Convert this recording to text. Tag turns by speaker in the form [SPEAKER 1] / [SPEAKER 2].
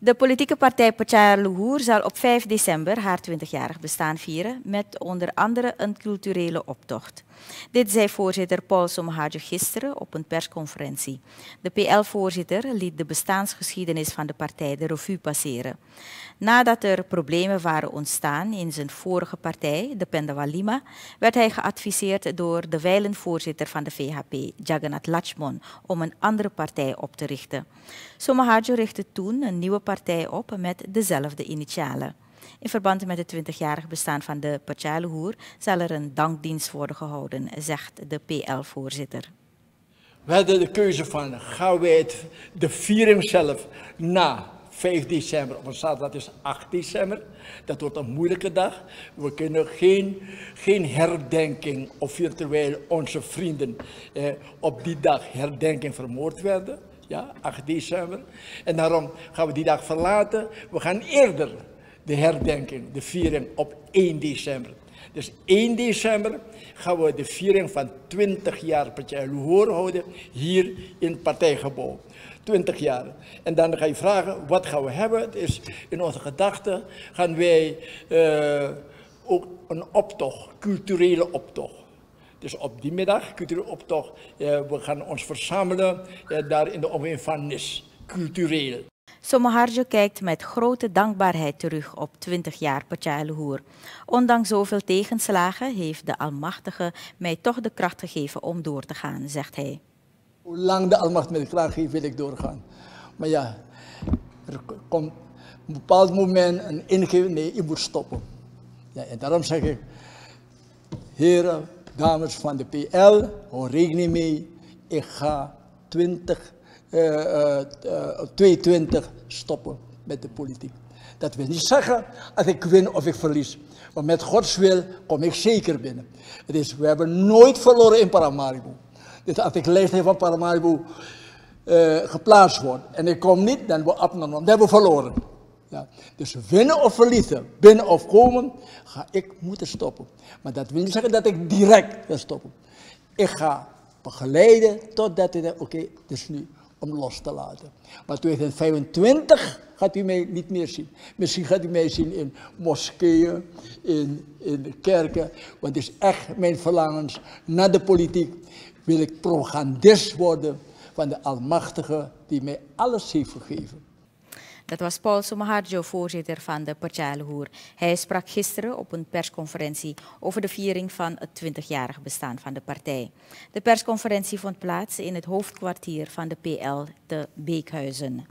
[SPEAKER 1] De politieke partij Pachaya Luhur zal op 5 december haar 20-jarig bestaan vieren met onder andere een culturele optocht. Dit zei voorzitter Paul Somhajo gisteren op een persconferentie. De PL-voorzitter liet de bestaansgeschiedenis van de partij de revue passeren. Nadat er problemen waren ontstaan in zijn vorige partij, de Pendawalima, werd hij geadviseerd door de wijlen voorzitter van de VHP, Jagannath Lachmon, om een andere partij op te richten. Somhajo richtte toen een nieuwe partij op met dezelfde initialen. In verband met het 20-jarig bestaan van de Pachaluhoer zal er een dankdienst worden gehouden, zegt de PL-voorzitter.
[SPEAKER 2] We hadden de keuze van, gaan wij het, de viering zelf na 5 december of een zaterdag is 8 december. Dat wordt een moeilijke dag. We kunnen geen, geen herdenking of terwijl onze vrienden eh, op die dag herdenking vermoord werden. Ja, 8 december. En daarom gaan we die dag verlaten. We gaan eerder de herdenking, de viering op 1 december. Dus 1 december gaan we de viering van 20 jaar Partij Luhoor houden hier in het partijgebouw. 20 jaar. En dan ga je vragen, wat gaan we hebben? Het is in onze gedachten gaan wij uh, ook een optocht, culturele optocht. Dus op die middag, culturele optocht, uh, we gaan ons verzamelen uh, daar in de omgeving van Nis, cultureel.
[SPEAKER 1] Somoharjo kijkt met grote dankbaarheid terug op 20 jaar Pachailehoer. Ondanks zoveel tegenslagen heeft de Almachtige mij toch de kracht gegeven om door te gaan, zegt hij.
[SPEAKER 2] Hoe lang de Almacht met de kracht geeft, wil ik doorgaan. Maar ja, er komt een bepaald moment een ingeving, nee, je moet stoppen. Ja, en daarom zeg ik, heren, dames van de PL, hou rekening mee, ik ga 20 uh, uh, 22 stoppen met de politiek. Dat wil niet zeggen als ik win of ik verlies. Maar met Gods wil kom ik zeker binnen. Het is, we hebben nooit verloren in Paramaribo. Dus als ik lijst van Paramaribo geplaatst word en ik kom niet, dan wordt abnormaal. Dan hebben we verloren. Ja. Dus winnen of verliezen, binnen of komen, ga ik moeten stoppen. Maar dat wil niet zeggen dat ik direct ga stoppen. Ik ga begeleiden totdat ik oké, okay, het is nu om los te laten. Maar 2025 gaat u mij niet meer zien. Misschien gaat u mij zien in moskeeën, in, in kerken. Want het is echt mijn verlangens naar de politiek. Wil ik propagandist worden van de Almachtige die mij alles heeft gegeven.
[SPEAKER 1] Dat was Paul Somaharjo, voorzitter van de Partijlehoer. Hij sprak gisteren op een persconferentie over de viering van het 20-jarig bestaan van de partij. De persconferentie vond plaats in het hoofdkwartier van de PL te Beekhuizen.